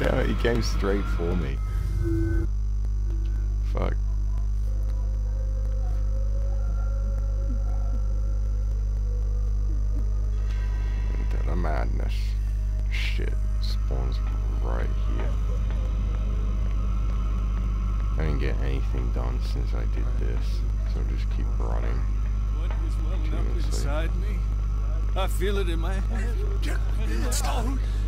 damn it, he came straight for me. Fuck. Into the madness. Shit, spawns right here. I didn't get anything done since I did this, so I'll just keep running. What is welling up inside me? I feel it in my head. Stop. If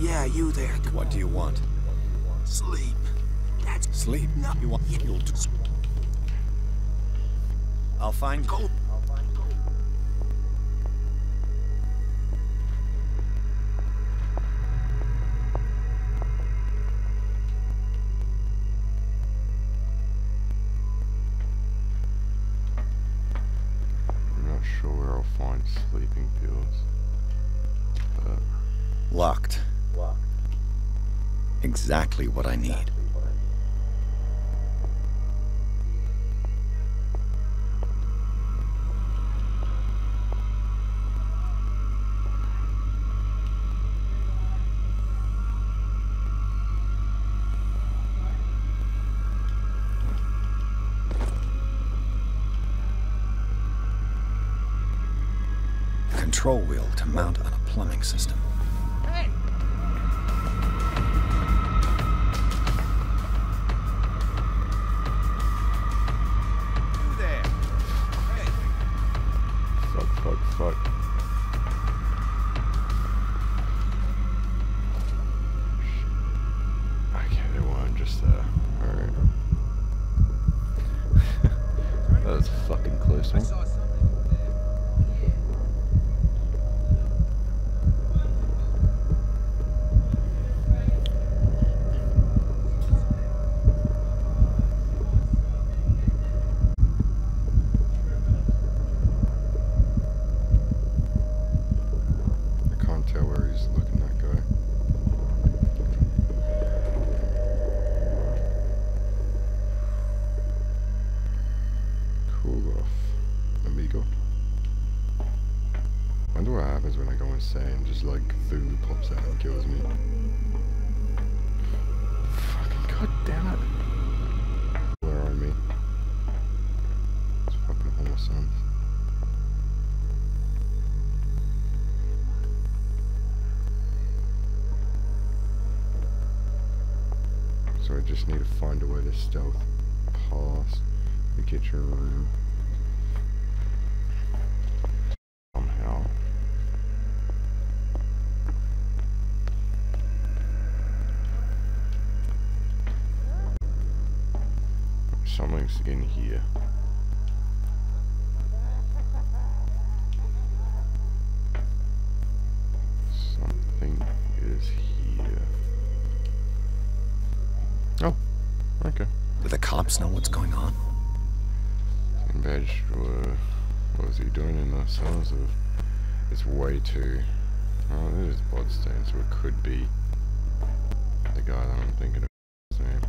Yeah, you there. What do you want? Sleep. That's Sleep. No. You want you'll do. I'll find go. Exactly what I need. Control wheel to mount on a plumbing system. Just need to find a way to stealth past the kitchen room. Somehow. Something's in here. Cops know what's going on? Badge, what was he doing in the cells of? It's way too. Oh, it is Bloodstain, so it could be the guy that I'm thinking of. Name.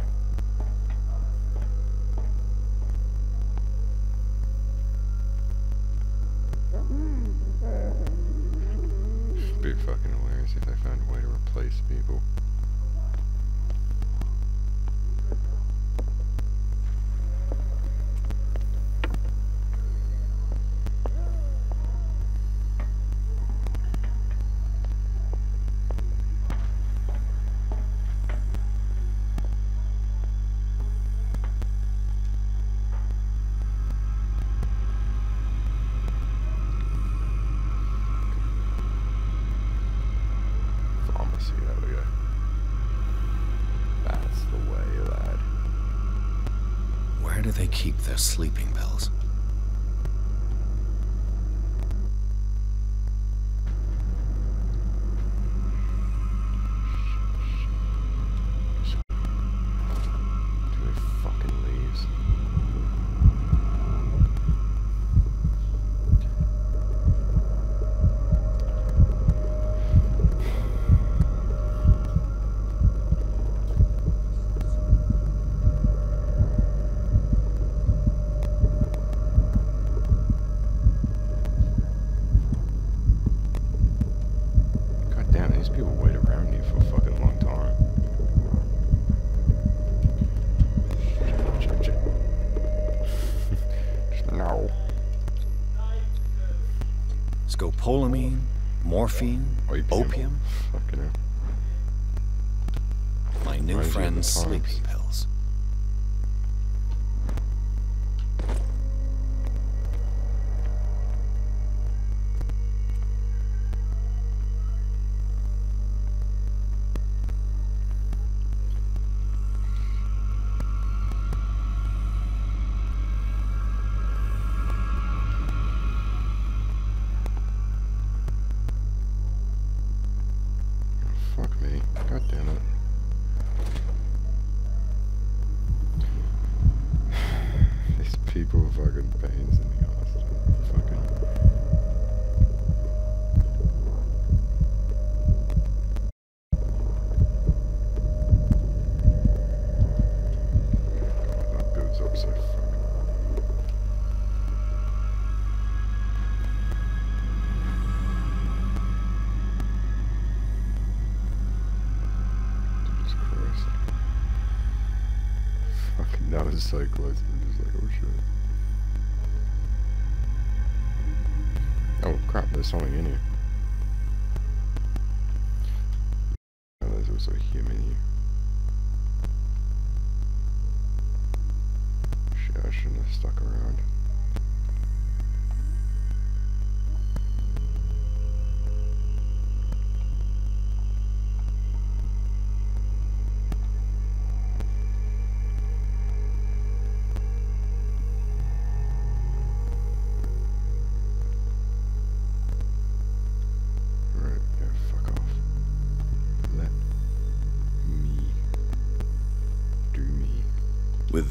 Be fucking hilarious if they found a way to replace people. New Reminds you of the friend's times. sleeping pills.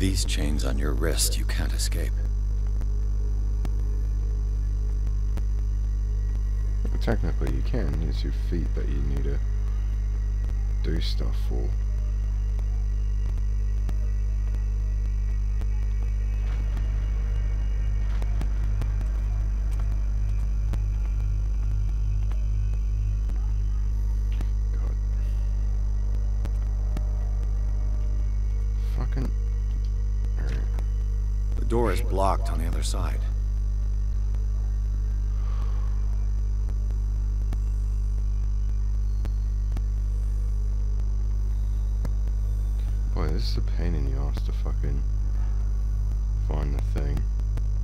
These chains on your wrist, you can't escape. Technically you can, it's your feet that you need to do stuff for. Is blocked on the other side. Boy, this is a pain in the ass to fucking find the thing.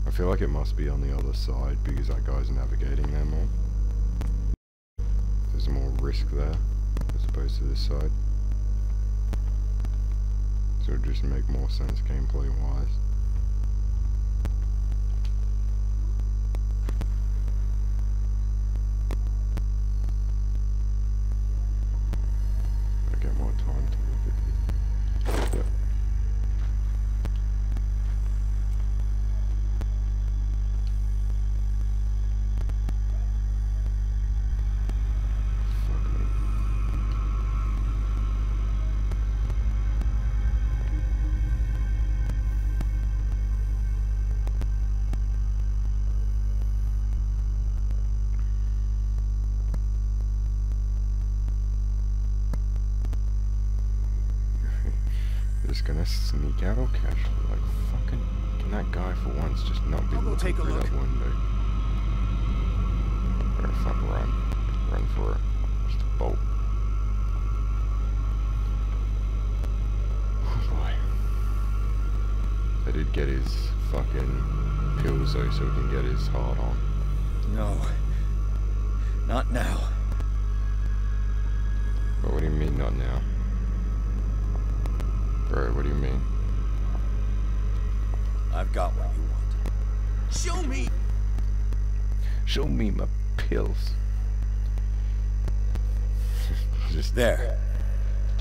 I feel like it must be on the other side because that guy's navigating there more. There's more risk there as opposed to this side. So it just make more sense gameplay wise. Run for it. Just a bolt. Oh boy. I did get his fucking pills though, so he can get his heart on. No. Not now. But what do you mean not now? Bro, what do you mean? I've got what you want. Show me! Show me my pills. Just There.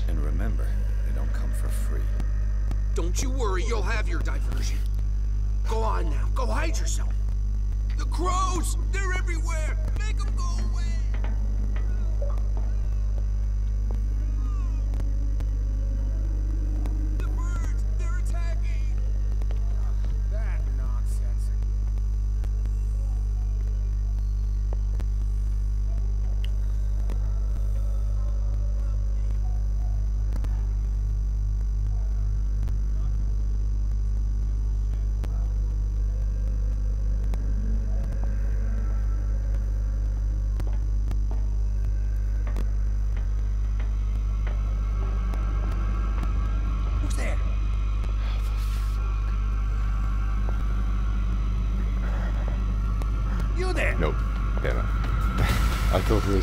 And remember, they don't come for free. Don't you worry, you'll have your diversion. Go on now, go hide yourself. The crows! They're everywhere!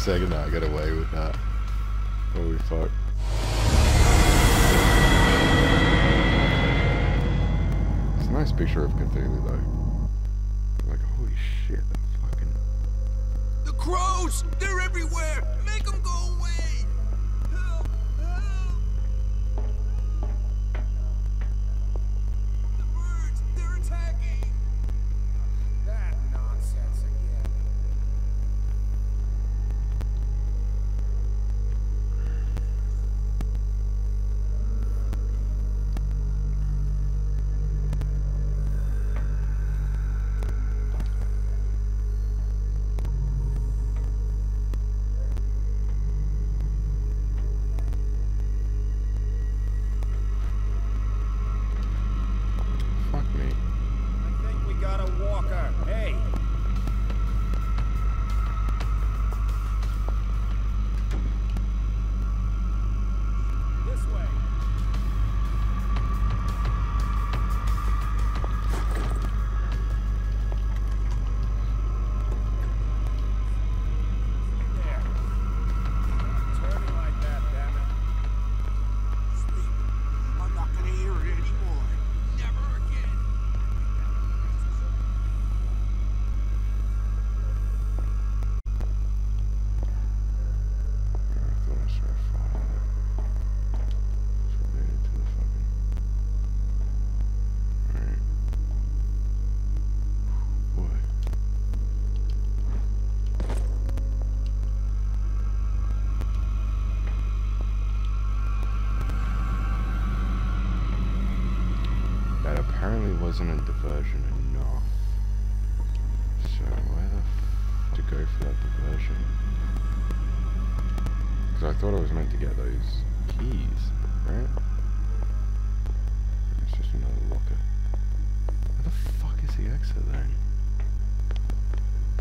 Second I got away with that. Holy fuck. It's a nice picture of Cthulhu though. Like, holy shit, that fucking... The crows! They're everywhere!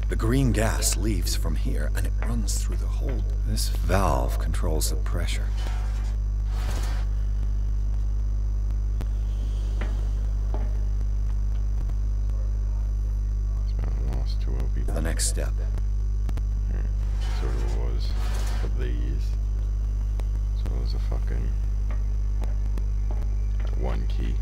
The green gas leaves from here and it runs through the whole. This valve controls the pressure. The next step. Sort of was for these. So it was a fucking one key.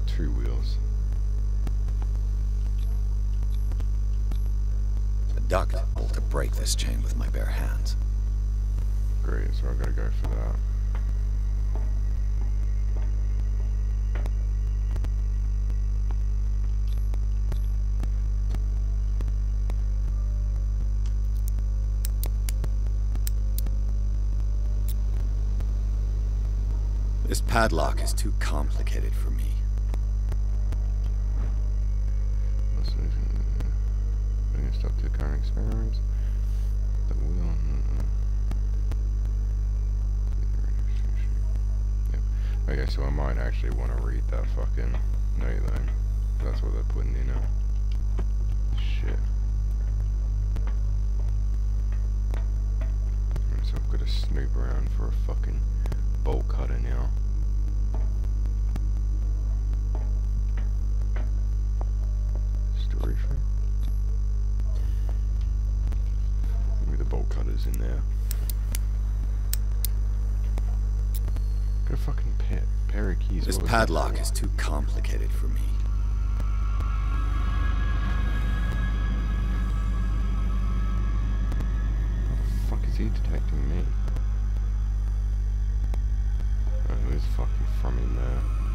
I two wheels. A duct able to break this chain with my bare hands. Great, so I gotta go for that. This padlock is too complicated for me. Experiments. The wheel. uh, Yep. Okay, so I might actually want to read that fucking note then. That's what they're putting in it. Shit. So I've got to snoop around for a fucking bolt cutter now. Storage room. Cutter's in there. Got a fucking pair, pair of keys. This what was that padlock is too complicated for me. How the fuck is he detecting me? Oh, who's fucking from in there?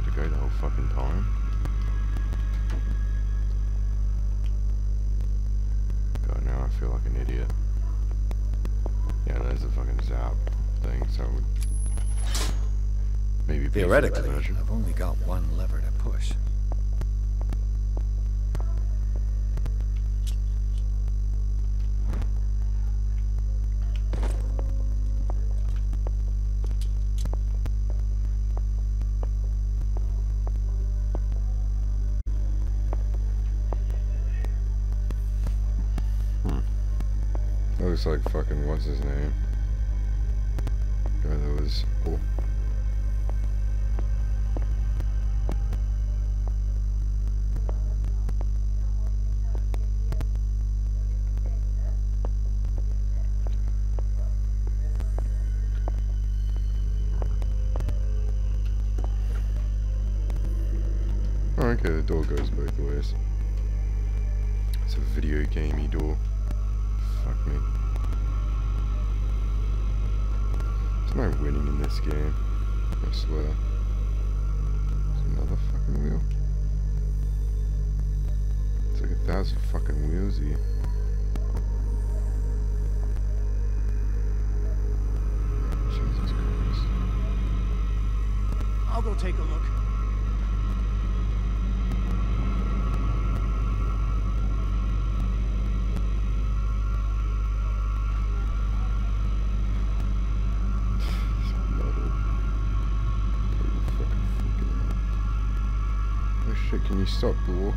wanted to go the whole fucking time. God, now I feel like an idiot. Yeah, there's a fucking zap thing, so... Maybe Theoretically, I've only got one lever to push. looks like fucking what's his name? Guy that was cool.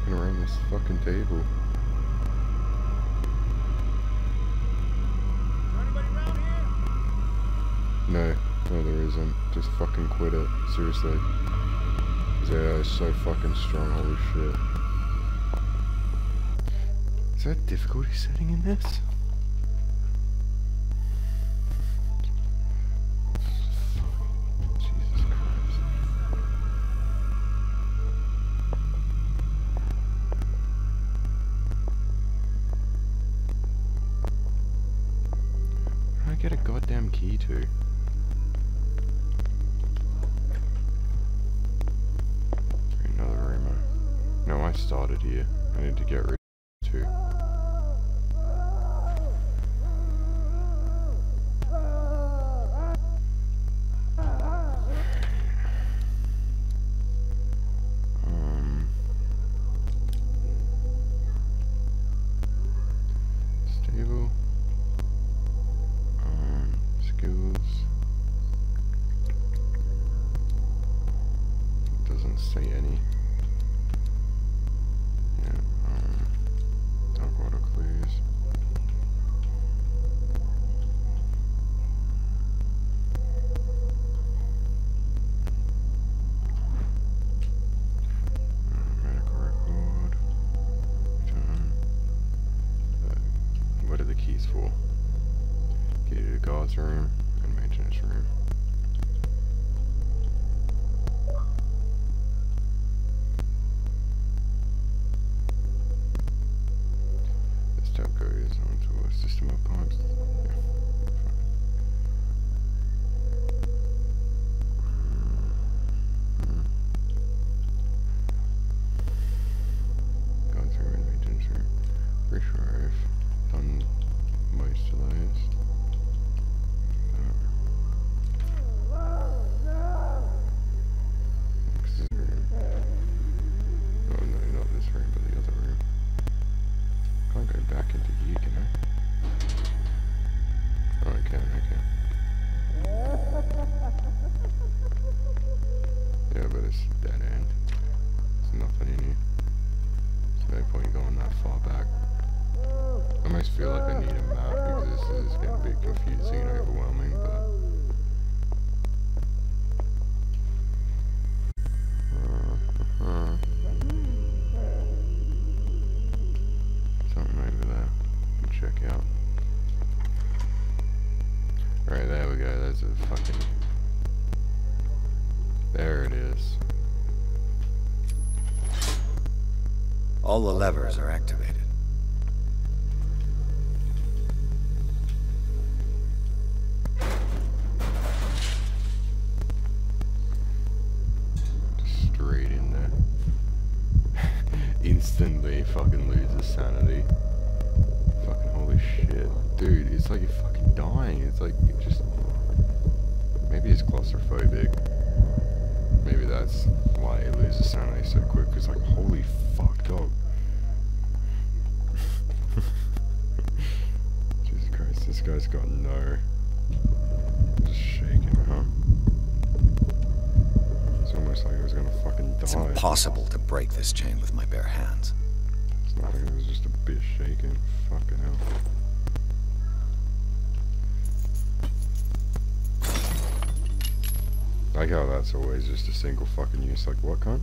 walking around this fucking table. No, no there isn't. Just fucking quit it. Seriously. His AI is so fucking strong, holy shit. Is that difficulty setting in this? All the levers are activated. It's impossible to break this chain with my bare hands. It's not it was just a bit shaking. Fucking hell. Like how that's always just a single fucking use. Like what kind?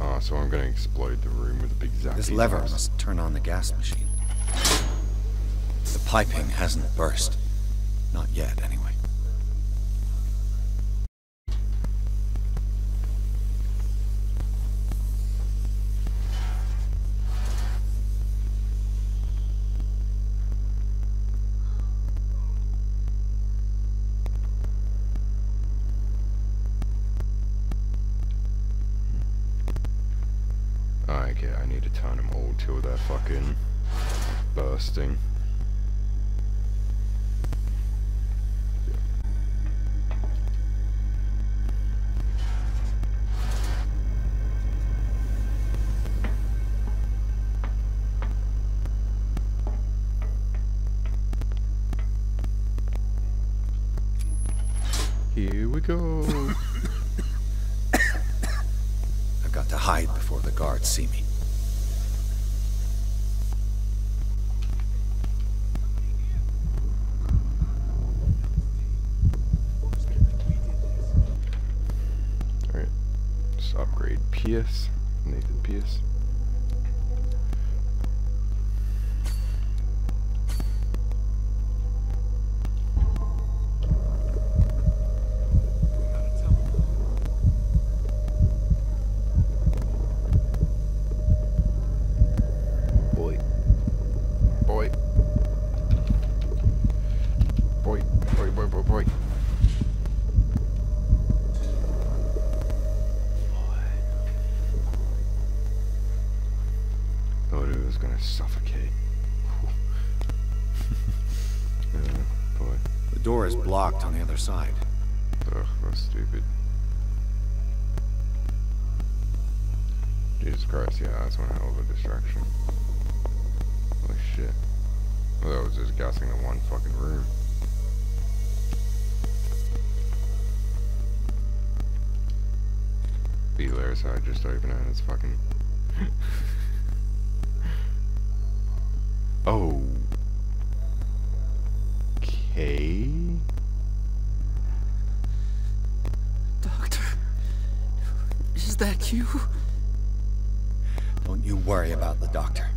Ah, so I'm gonna explode the room with a big zappy This lever blast. must turn on the gas machine. The piping hasn't burst. Not yet, anyway. Till they're fucking bursting. Is blocked on the other side. Ugh, that's stupid. Jesus Christ, yeah, that's one hell of a distraction. Holy shit. Well, that was just gassing the one fucking room. The layer side just open it and it's fucking... oh. Okay. Is that you? Don't you worry about the doctor.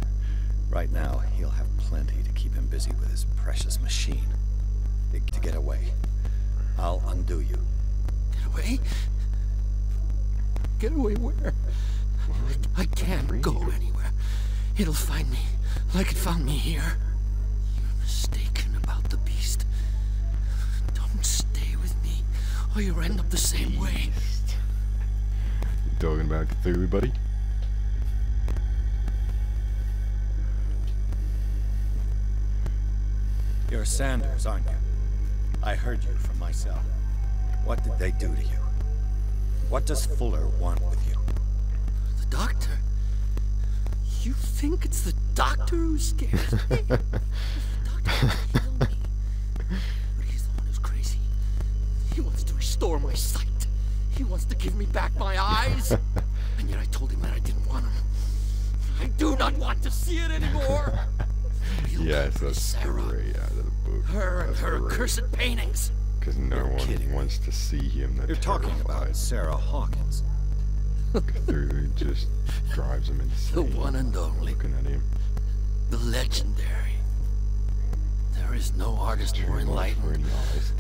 Right now, he'll have plenty to keep him busy with his precious machine. To get away. I'll undo you. Get away? Get away where? I can't go anywhere. It'll find me, like it found me here. You're mistaken about the beast. Don't stay with me, or you'll end up the same way. Talking about Cthulhu, buddy? You're Sanders, aren't you? I heard you from my cell. What did they do to you? What does Fuller want with you? The doctor? You think it's the doctor who scares me? the doctor will kill me. But he's the one who's crazy. He wants to restore my sight. He wants to give me back my eyes. and yet I told him that I didn't want them. I do not want to see it anymore. He'll Yes, marry that's Sarah. great out of the book. Her and her accursed paintings. Because no You're one kidding wants to see him. They're You're talking about Sarah Hawkins. Cthulhu just drives him insane. The one and only. Looking at him. The legendary. There is no artist more enlightened his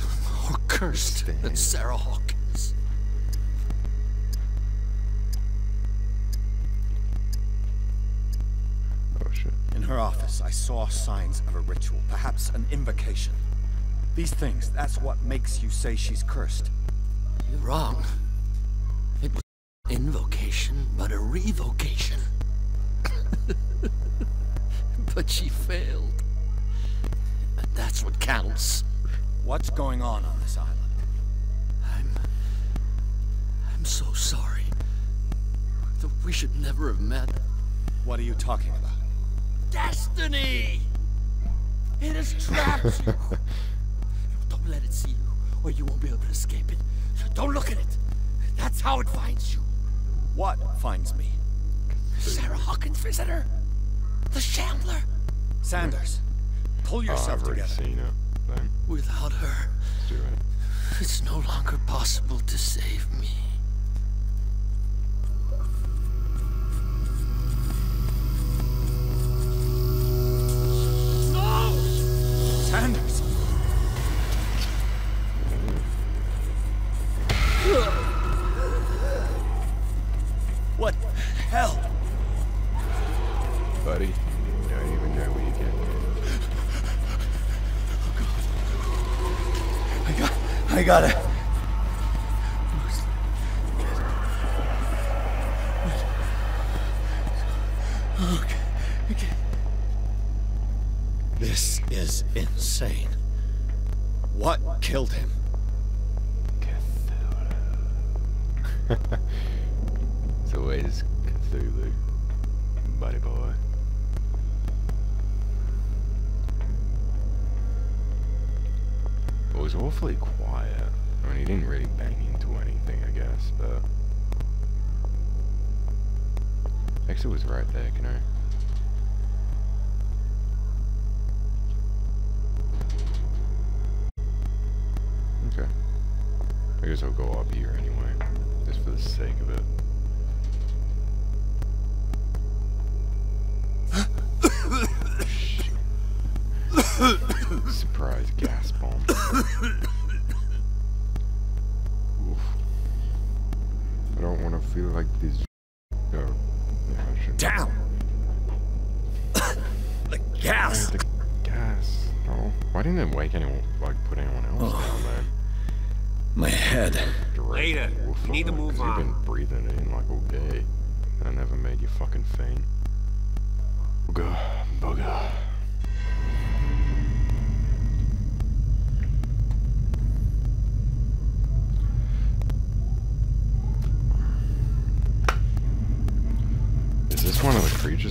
or cursed than Sarah Hawkins. I saw signs of a ritual, perhaps an invocation. These things, that's what makes you say she's cursed. You're wrong. It was invocation, but a revocation. but she failed. And that's what counts. What's going on on this island? I'm. I'm so sorry. That we should never have met. What are you talking about? Destiny! It has trapped you. Don't let it see you, or you won't be able to escape it. Don't look at it. That's how it finds you. What finds me? Sarah Hawkins visitor. The Shambler. Sanders, pull Oh, yourself I've together. seen it. Without her, let's do it. it's no longer possible to save me. Sanders! What the hell? Buddy, you don't even know where you're oh, getting. I got. I gotta.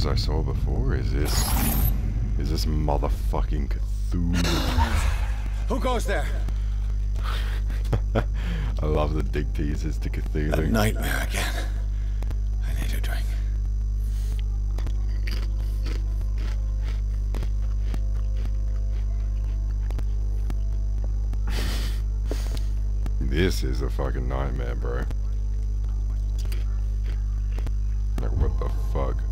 I saw before? Is this... Is this motherfucking Cthulhu? Who goes there? I love the dig teasers to A Cthulhu. nightmare again. I need a drink. This is a fucking nightmare, bro. Like, what the fuck?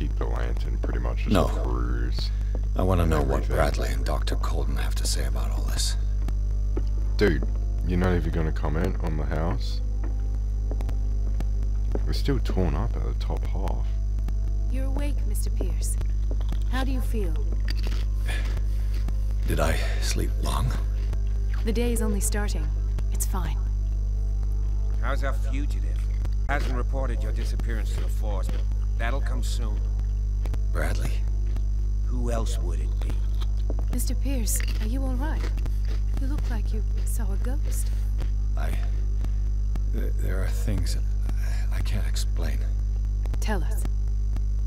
Keep the lantern pretty much just No. proves. I want to know what Bradley and Dr. Colton have to say about all this. Dude, you're not even gonna comment on the house? We're still torn up at the top half. You're awake, Mr. Pierce. How do you feel? Did I sleep long? The day is only starting. It's fine. How's our fugitive? Hasn't reported your disappearance to the force, but that'll come soon. Bradley? Who else would it be? Mr. Pierce, are you all right? You look like you saw a ghost. I. th- There are things I- I can't explain. Tell us.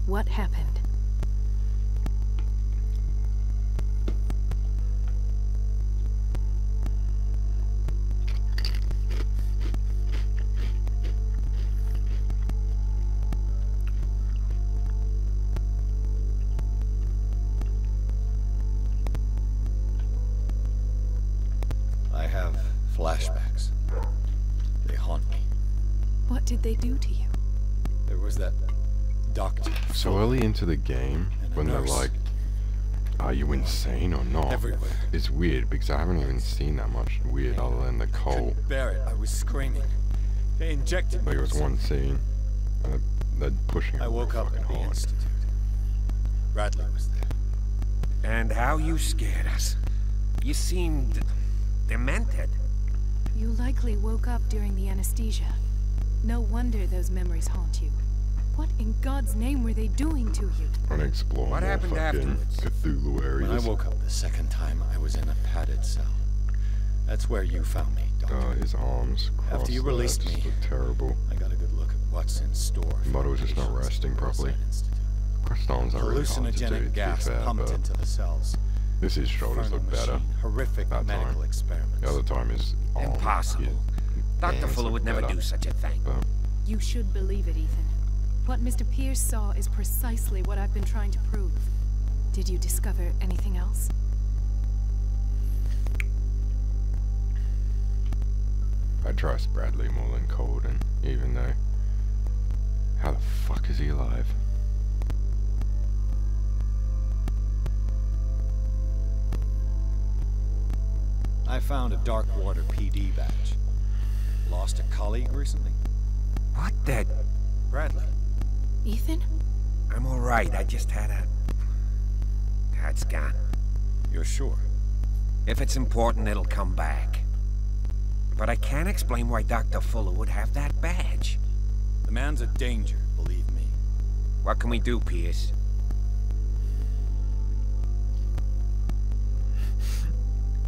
What happened? Into the game, And a when they're like, are you insane or not? Everywhere. It's weird because I haven't even seen that much weird other than the cold. Couldn't bear it. I was screaming. They injected me. Like it was one scene. And they're, they're pushing I woke really up fucking at the hard. institute. Bradley was there. And how you scared us. You seemed demented. You likely woke up during the anesthesia. No wonder those memories haunt you. What in God's name were they doing to you? Want to explore What happened fucking afterwards? Cthulhu areas. When I woke up the second time, I was in a padded cell. That's where you found me, Doctor. Uh, his arms crossed. After you there, released me. terrible. I got a good look at what's in store. for But it was just not resting properly. Hillside Institute. Crossed are really hard to do, to Hallucinogenic be gas fair, pumped into the cells. this his shoulders Infernal look better. machine, Horrific that medical time. experiments. The other time is arm, Impossible. his Dr. Fuller would never better, do such a thing. But You should believe it, Ethan. What Mr. Pierce saw is precisely what I've been trying to prove. Did you discover anything else? I trust Bradley more than Colton, even though. How the fuck is he alive? I found a Darkwater PD badge. Lost a colleague recently? What the? Bradley. Ethan? I'm all right. I just had a... It's gone. You're sure? If it's important, it'll come back. But I can't explain why Dr. Fuller would have that badge. The man's a danger, believe me. What can we do, Pierce?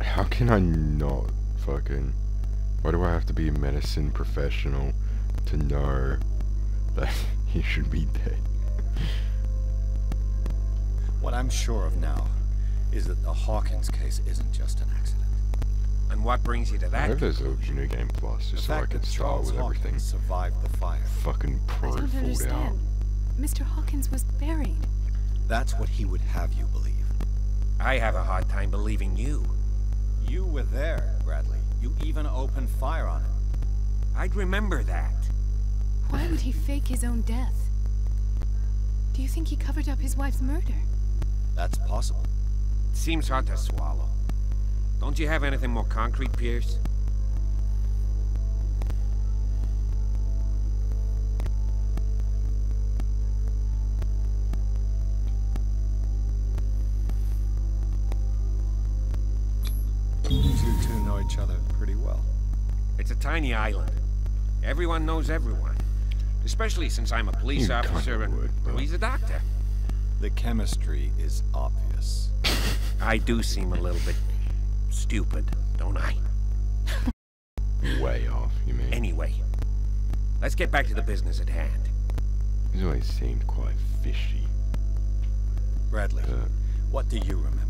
How can I not fucking. Why do I have to be a medicine professional to know that he should be dead? What I'm sure of now is that the Hawkins case isn't just an accident. And what brings you to that? I that? hope there's a new game plus The just so I can start Charles with everything Hawkins survived the fire. fucking I don't fooled out. understand. Mr. Hawkins was buried. That's what he would have you believe. I have a hard time believing you. You were there, Bradley. You even opened fire on him. I'd remember that. Why would he fake his own death? Do you think he covered up his wife's murder? That's possible. It Seems hard to swallow. Don't you have anything more concrete, Pierce? You two know each other pretty well. It's a tiny island. Everyone knows everyone. Especially since I'm a police You officer and would, but- he's a doctor. The chemistry is obvious. I do seem a little bit stupid, don't I? Way off, you mean? Anyway, let's get back to the business at hand. He's always seemed quite fishy. Bradley, But what do you remember?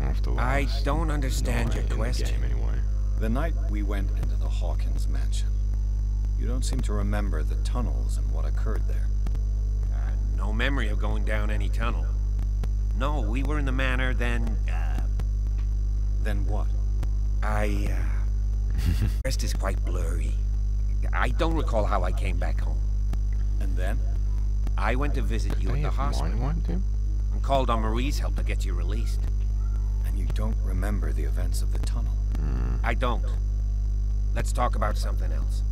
after I last don't understand your night in the question. game anyway. The night we went into the Hawkins mansion. You don't seem to remember the tunnels and what occurred there. Uh, no memory of going down any tunnel. No, we were in the manor then, uh, Then what? I, uh, rest is quite blurry. I don't recall how I came back home. And then? I went to visit you They at the have hospital mine one, Tim? and called on Marie's help to get you released. And you don't remember the events of the tunnel. I don't. Let's talk about something else.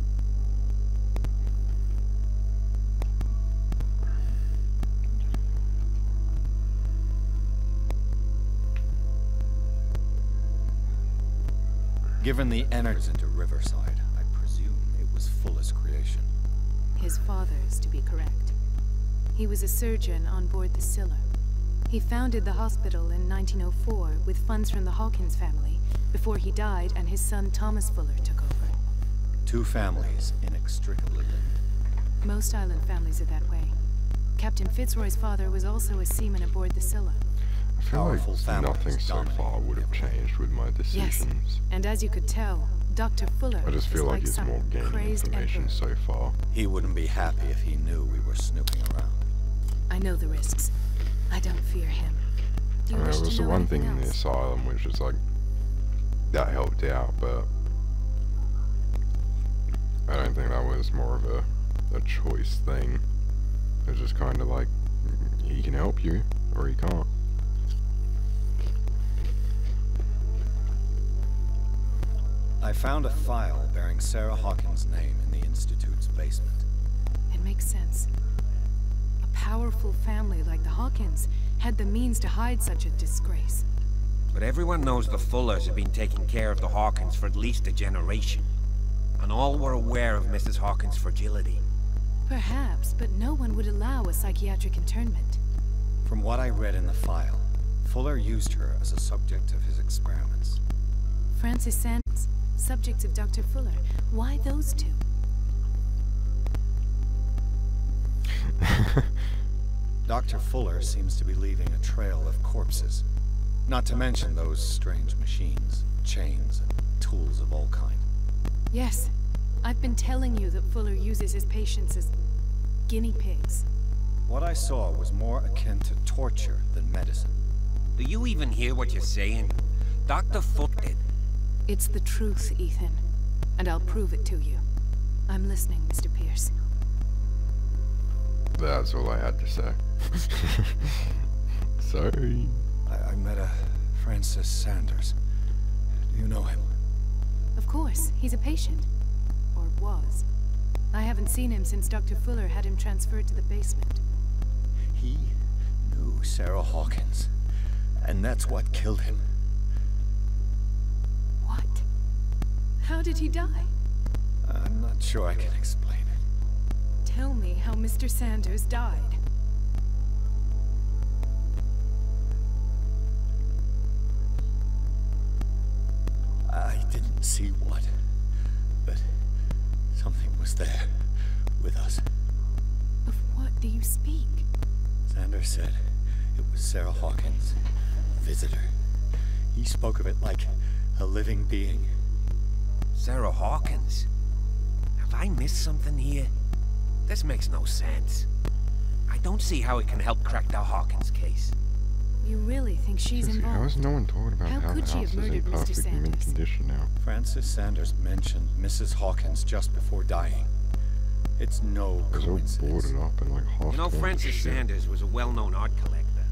Given the energies into Riverside, I presume it was Fuller's creation. His father's, to be correct. He was a surgeon on board the Scylla. He founded the hospital in 1904 with funds from the Hawkins family before he died and his son Thomas Fuller took over. Two families inextricably linked. Most island families are that way. Captain Fitzroy's father was also a seaman aboard the Scylla. I feel Powerful like families nothing so dominate far would have changed with my decisions. Yes, decisions. and as you could tell, Dr. Fuller I just feel like like he's some more gaining crazed information emperor. so far. He wouldn't be happy if he knew we were snooping around. I know the risks. I don't fear him. Do I you mean, wish it was to the know one thing anything in the asylum which is like that helped out, but I don't think that was more of a a choice thing. It was just kind of like he can help you or he can't. I found a file bearing Sarah Hawkins' name in the Institute's basement. It makes sense. A powerful family like the Hawkins had the means to hide such a disgrace. But everyone knows the Fullers have been taking care of the Hawkins for at least a generation. And all were aware of Mrs. Hawkins' fragility. Perhaps, but no one would allow a psychiatric internment. From what I read in the file, Fuller used her as a subject of his experiments. Francis Sanders, subjects of Dr. Fuller. Why those two? Dr. Fuller seems to be leaving a trail of corpses. Not to mention those strange machines, chains, and tools of all kind. Yes, I've been telling you that Fuller uses his patients as guinea pigs. What I saw was more akin to torture than medicine. Do you even hear what you're saying? Dr. Foot did. It's the truth, Ethan. And I'll prove it to you. I'm listening, Mr. Pierce. That's all I had to say. Sorry. I, I met a Francis Sanders. Do you know him? Of course, he's a patient. Or was. I haven't seen him since Dr. Fuller had him transferred to the basement. He knew Sarah Hawkins. And that's what killed him. What? How did he die? Uh, I'm not sure I can explain it. Tell me how Mr. Sanders died. I didn't see what, but something was there with us. Of what do you speak? Sanders said it was Sarah Hawkins, visitor. He spoke of it like a living being. Sarah Hawkins? Have I missed something here? This makes no sense. I don't see how it can help crack the Hawkins case. You really think she's Seriously, how is involved? no one told about How how, could the she house have is in murdered Mr. perfect mint Sanders? condition now? Francis Sanders mentioned Mrs. Hawkins just before dying. It's no It was all boarded up and like half You know, Francis shit. Sanders was a well-known art collector.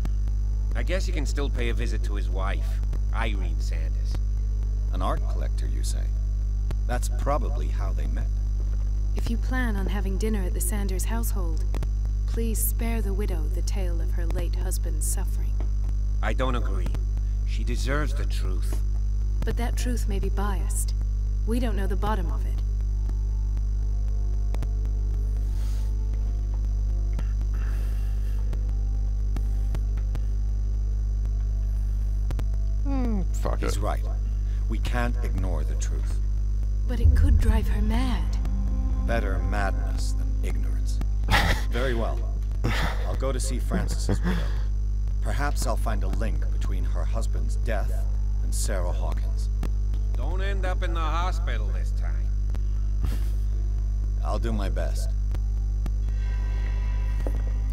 I guess you can still pay a visit to his wife, Irene Sanders. An art collector, you say? That's probably how they met. If you plan on having dinner at the Sanders household, please spare the widow the tale of her late husband's suffering. I don't agree. She deserves the truth. But that truth may be biased. We don't know the bottom of it. Hmm, fuck He's it. right. We can't ignore the truth. But it could drive her mad. Better madness than ignorance. Very well. I'll go to see Francis's widow. Perhaps I'll find a link between her husband's death and Sarah Hawkins. Don't end up in the hospital this time. I'll do my best.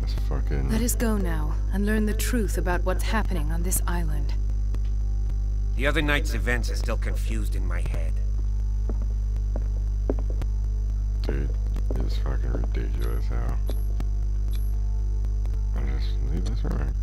That's fucking. Let us go now and learn the truth about what's happening on this island. The other night's events are still confused in my head. Dude, it's fucking ridiculous how I just leave this alright.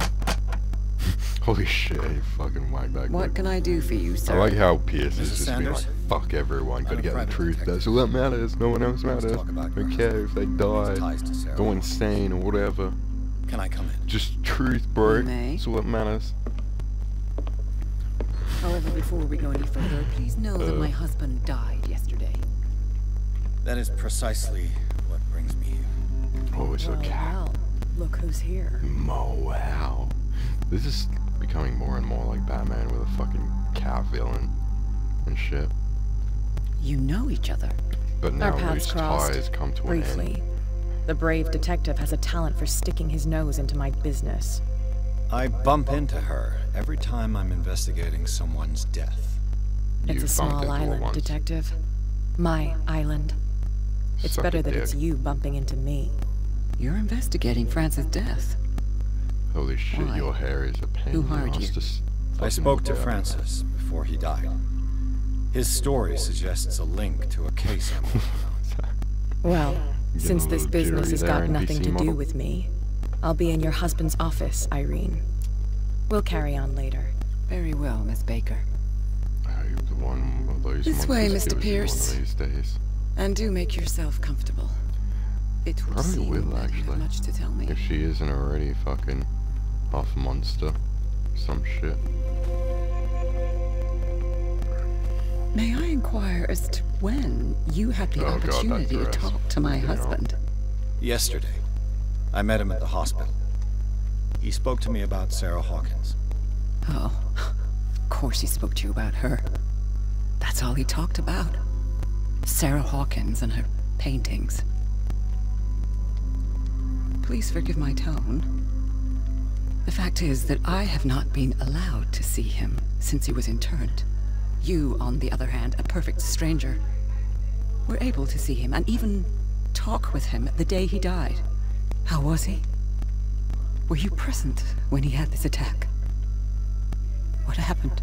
Holy shit, he fucking whacked that What can I do for you, sir? I like how Pierce is Mrs. just being like, fuck everyone, gotta get the truth, detective. that's all that matters, no one else matters. talk Don't care if they die, ties to Sarah go insane or whatever. Can I come in? Just truth, bro. You may. That's all that matters. However, before we go any further, please know that Uh. my husband died yesterday. That is precisely what brings me here. Oh, it's a well, cat. well, look who's here. Mo, wow. This is becoming more and more like Batman with a fucking cat villain and shit. You know each other. But now Our paths loose crossed, ties come to an briefly. end. The brave detective has a talent for sticking his nose into my business. I bump into her every time I'm investigating someone's death. It's You a small island, once. detective. My island. It's Suck better a that it's you bumping into me. You're investigating Francis' death. Holy shit, Why? your hair is a pain. Who in the hired ass you? to s- I spoke to. Francis before he died. His story suggests a link to a case I'm working on. Well, since this business has got nothing NPC to do with me, I'll be in your husband's office, Irene. We'll carry on later. Very well, Miss Baker. I the one of those This way, Mr. kills you one of Pierce. these days. And do make yourself comfortable. It would Probably seem will, that you have actually. much to tell me. If she isn't already fucking half monster, some shit. May I inquire as to when you had the Oh, God, opportunity to talk to my husband? Yesterday, I met him at the hospital. He spoke to me about Sarah Hawkins. Oh, of course he spoke to you about her. That's all he talked about. Sarah Hawkins and her paintings. Please forgive my tone. The fact is that I have not been allowed to see him since he was interned. You, on the other hand, a perfect stranger, were able to see him and even talk with him the day he died. How was he? Were you present when he had this attack? What happened?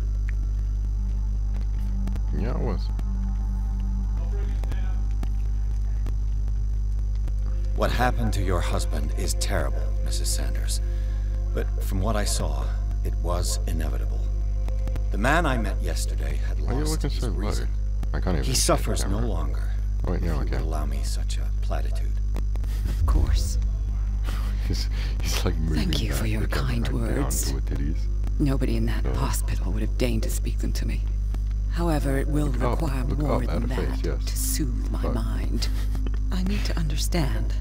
Yeah, it was. What happened to your husband is terrible, Mrs. Sanders. But from what I saw, it was inevitable. The man I met yesterday had Why are you lost his so reason. I can't even. He suffers no longer. Wait, if you I would can. allow me such a platitude. Of course. He's, he's like moving you for your kind words. Down to her titties. Nobody in that Oh. hospital would have deigned to speak them to me. However, it will Look require look more up than that face, yes. to soothe my mind. I need to understand.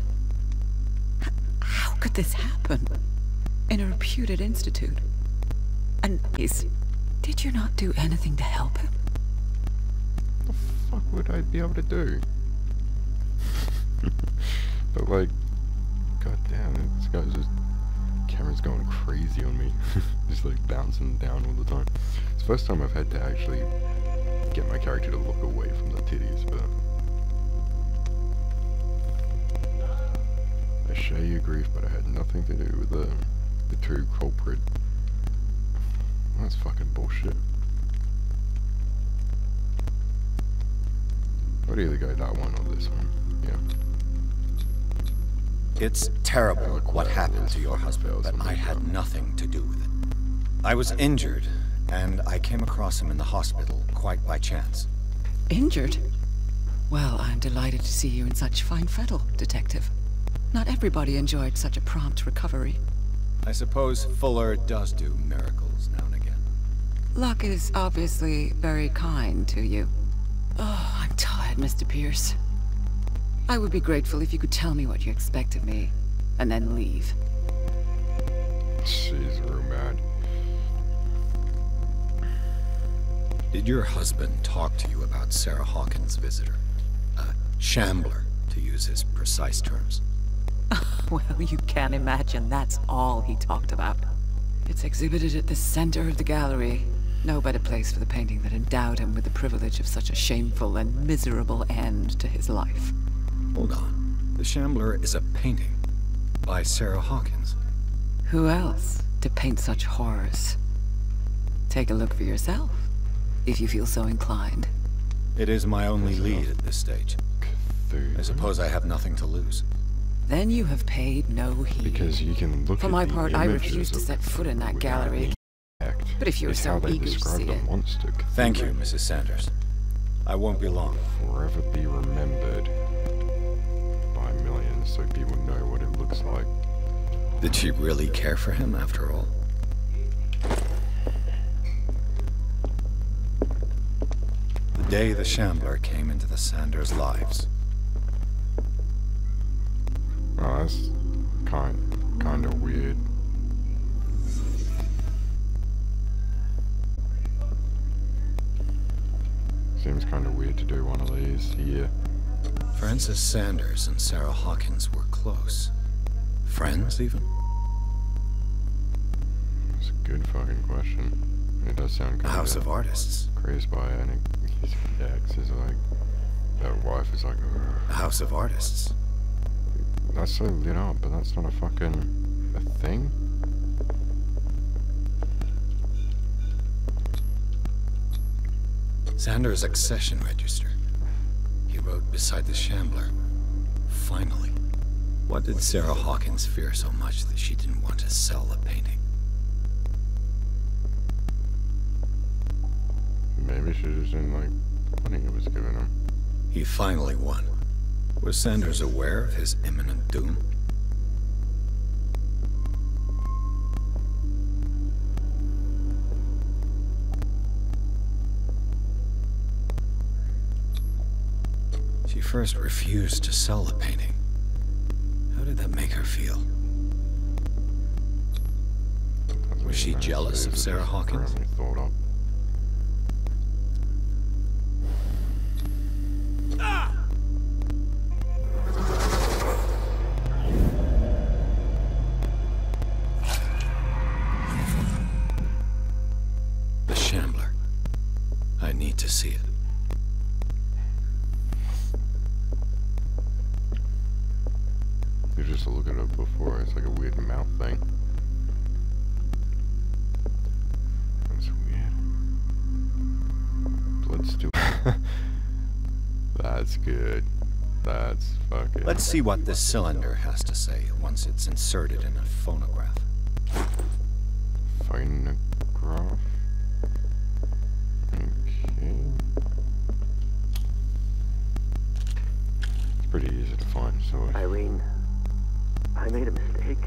H- how could this happen? In a reputed institute? And is... Did you not do anything to help him? What the fuck would I be able to do? but like, god damn, this guy's just camera's going crazy on me. just like bouncing down all the time. It's the first time I've had to actually get my character to look away from the titties, but I share your grief, but I had nothing to do with the the true culprit. That's fucking bullshit. I'd either go that one or this one. Yeah. It's terrible what happened to your husband, but I had nothing to do with it. I was injured, and I came across him in the hospital quite by chance. Injured? Well, I'm delighted to see you in such fine fettle, Detective. Not everybody enjoyed such a prompt recovery. I suppose Fuller does do miracles now and again. Luck is obviously very kind to you. Oh, I'm tired, Mr. Pierce. I would be grateful if you could tell me what you expect of me, and then leave. She's real mad. Did your husband talk to you about Sarah Hawkins' visitor? A shambler, to use his precise terms. Well, you can imagine that's all he talked about. It's exhibited at the center of the gallery. No better place for the painting that endowed him with the privilege of such a shameful and miserable end to his life. Hold on. The Shambler is a painting by Sarah Hawkins. Who else to paint such horrors? Take a look for yourself, if you feel so inclined. It is my only lead at this stage. I suppose I have nothing to lose. Then you have paid no heed. Because you can look For at my the part, I refuse to set foot in that gallery. act But if you're is so eager to describe see the it. monster Thank you, Mrs. Sanders. I won't be long. Forever be remembered by millions so people know what it looks like. Did she really care for him after all? The day the Shambler came into the Sanders' lives. Oh, that's kind kind of weird. Seems kind of weird to do one of these here. Francis Sanders and Sarah Hawkins were close. Friends, even? It's a good fucking question. It does sound A kind house of artists. crazed by it, and his ex is like, that wife is like, "Ugh." A house of artists. that's so lit up, but that's not a fucking a thing. Sanders' accession register. He beside the Shambler. Finally. What did Sarah Hawkins fear so much that she didn't want to sell the painting? Maybe she just didn't like the money it was giving him. He finally won. Was Sanders aware of his imminent doom? First refused to sell the painting. How did that make her feel? Was she jealous of Sarah Hawkins? Let's see what this cylinder has to say once it's inserted in a phonograph. Phonograph. Okay. It's pretty easy to find, so. Irene, I made a mistake.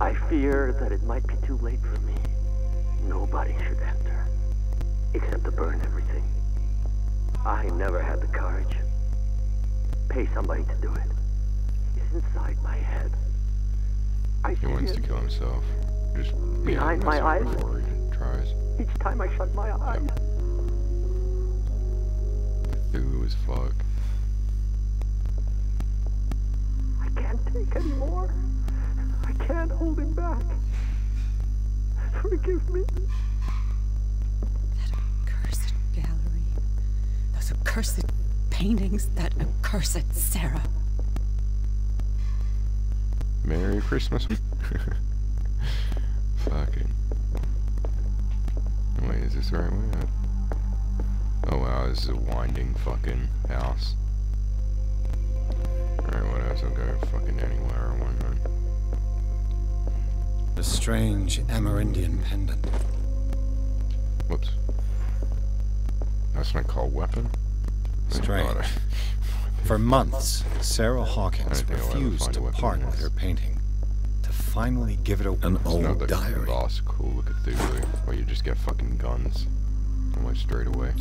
I fear that it might be too late for me. Nobody should enter, except to burn everything. I never had the courage. Pay somebody to do it. It's inside my head. I He wants it to kill himself. Just Behind that's my eyes? before he tries. each time I shut my eyes. Cthulhu as fuck. I can't take anymore. I can't hold him back. Forgive me. That accursed gallery. Those accursed paintings. That accursed Sarah. Merry Christmas. Fucking. Wait, is this the right way? Oh wow, this is a winding fucking house. Alright, what else? I'll go fucking anywhere I want. man. A strange Amerindian pendant. Whoops. That's not called weapon? Strange. For months, Sarah Hawkins I don't think I'll ever refused to part with her painting. To finally give it away. an It's old not the diary. last cool Cthulhu, where you just get fucking guns. Almost straight away.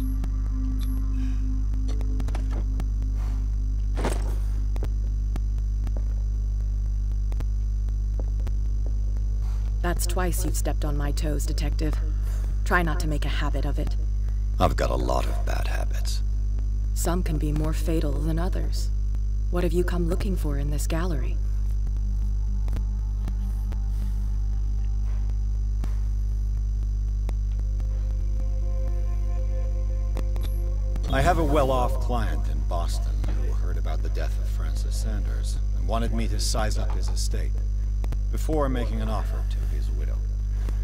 That's twice you've stepped on my toes, Detective. Try not to make a habit of it. I've got a lot of bad habits. Some can be more fatal than others. What have you come looking for in this gallery? I have a well-off client in Boston who heard about the death of Francis Sanders and wanted me to size up his estate before making an offer to his widow.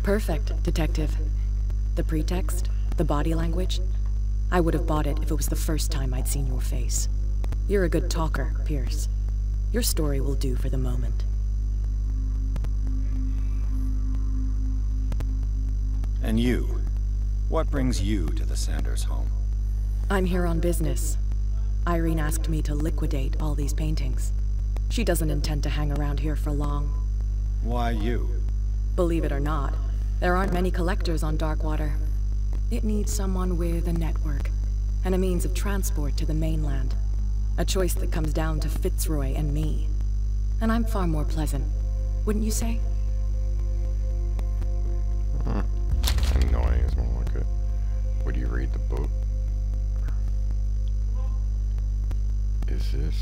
Perfect, Detective. The pretext? The body language? I would have bought it if it was the first time I'd seen your face. You're a good talker, Pierce. Your story will do for the moment. And you? What brings you to the Sanders home? I'm here on business. Irene asked me to liquidate all these paintings. She doesn't intend to hang around here for long. Why you? Believe it or not, there aren't many collectors on Darkwater. It needs someone with a network, and a means of transport to the mainland. A choice that comes down to Fitzroy and me. And I'm far more pleasant, wouldn't you say? Hmm. Annoying is more like it. Would you read the book? Is this...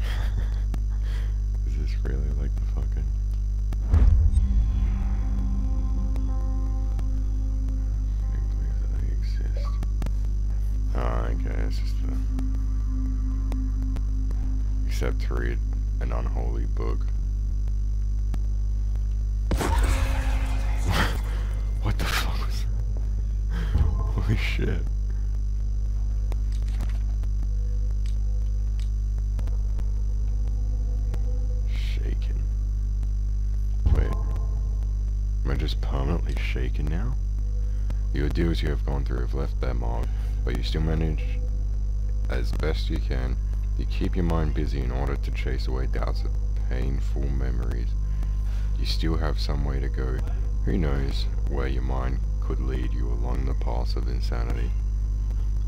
is this really like the fucking... Oh, okay, it's just a... Except to read an unholy book. what the fuck was that? Holy shit. Shaken. Wait. Am I just permanently shaken now? The ordeals you have gone through have left their mark, but you still manage as best you can. You keep your mind busy in order to chase away doubts of painful memories. You still have some way to go. Who knows where your mind could lead you along the path of insanity.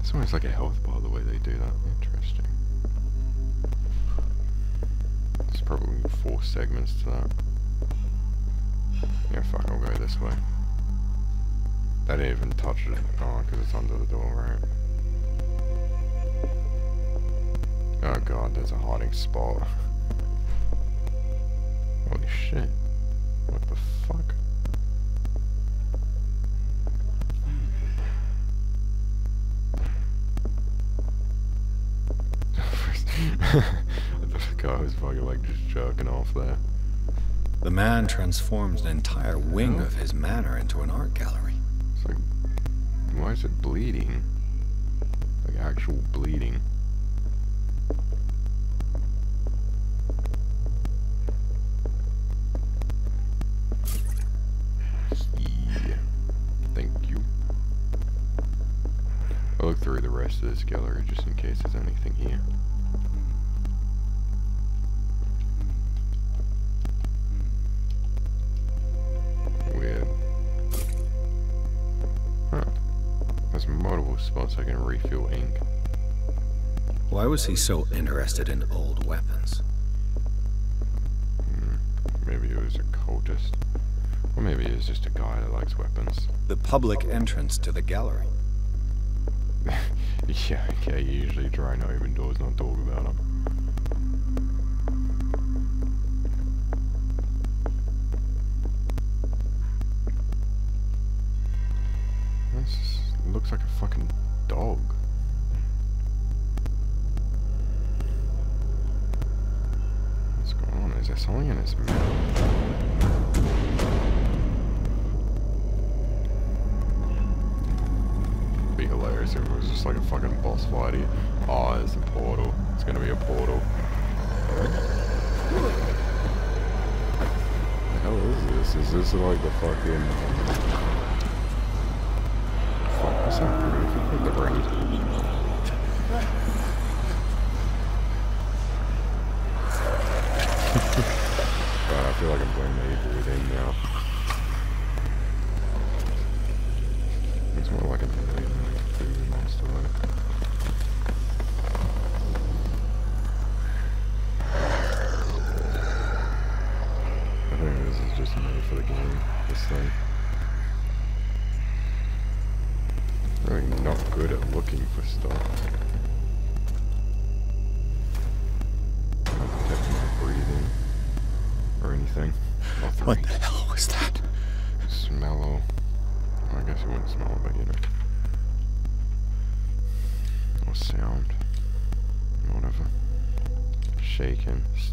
It's almost like a health bar the way they do that. Interesting. There's probably four segments to that. Yeah, fuck, I'll go this way. I didn't even touch it. Oh, because it's under the door, right? Oh god, there's a hiding spot. Holy shit. What the fuck? the guy was fucking like just jerking off there. The man transforms an entire wing of his manor into an art gallery. Like, why is it bleeding? Like actual bleeding. Thank you. I'll look through the rest of this gallery just in case there's anything here. Spots I can refill ink. Why was he so interested in old weapons? Hmm. Maybe he was a cultist. Or maybe he was just a guy that likes weapons. The public entrance to the gallery. yeah, okay, you usually try and open doors, not talk about them. This looks like a fucking dog. What's going on? Is there something in his mouth? be hilarious if it was just like a fucking boss fighty. Oh, it's a portal. It's gonna be a portal. What the hell is this? Is this like the fucking...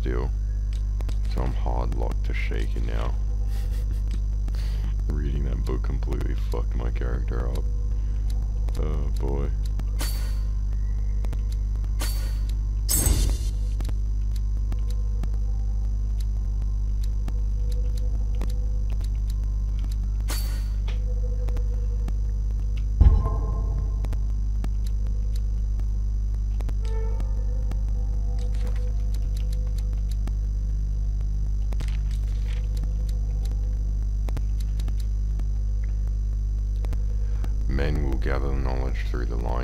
still. So I'm hard locked to shaking now. Reading that book completely fucked my character up. Oh boy.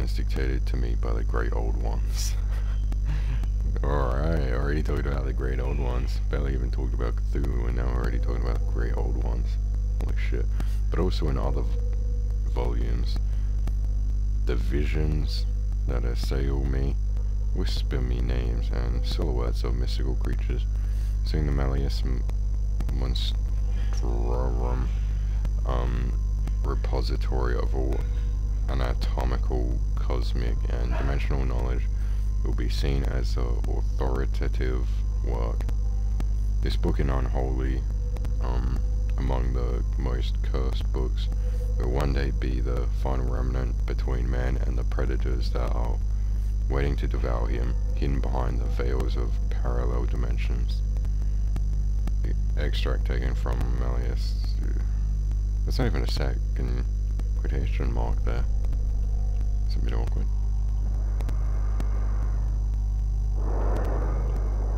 Lines dictated to me by the great old ones. Alright, already talked about the great old ones. Barely even talked about Cthulhu and now we're already talking about the great old ones. Holy shit. But also in other volumes, the visions that assail me whisper me names and silhouettes of mystical creatures, seeing the Malleus Monstrorum, um, repository of all anatomical, cosmic, and dimensional knowledge will be seen as an authoritative work. This book in Unholy, um, among the most cursed books, will one day be the final remnant between man and the predators that are waiting to devour him, hidden behind the veils of parallel dimensions. The extract taken from Malleus. That's not even a second quotation mark there. It's a bit awkward.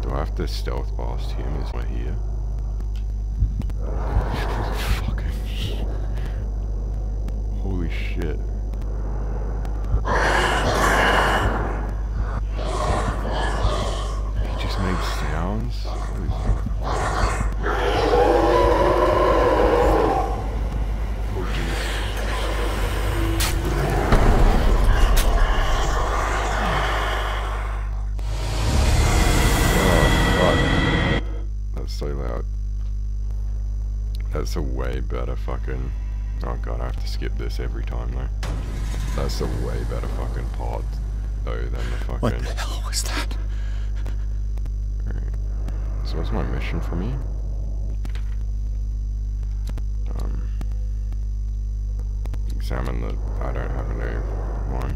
Do I have to stealth past him? Is my here? Fucking. Holy shit. He just made sounds? That's a way better fucking... Oh god, I have to skip this every time though. That's a way better fucking pod, though, than the fucking... What the hell was that? Alright. So what's my mission for me? Um... Examine the... I don't have a new one.